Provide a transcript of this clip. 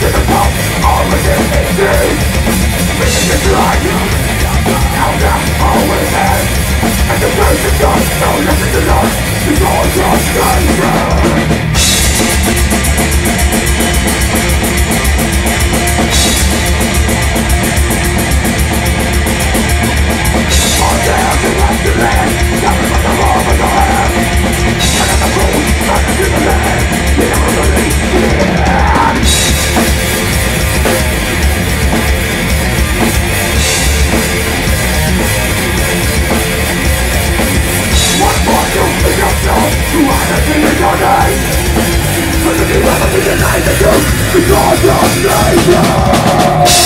to the pump, all of this is Making this life, now deny the truth because of nature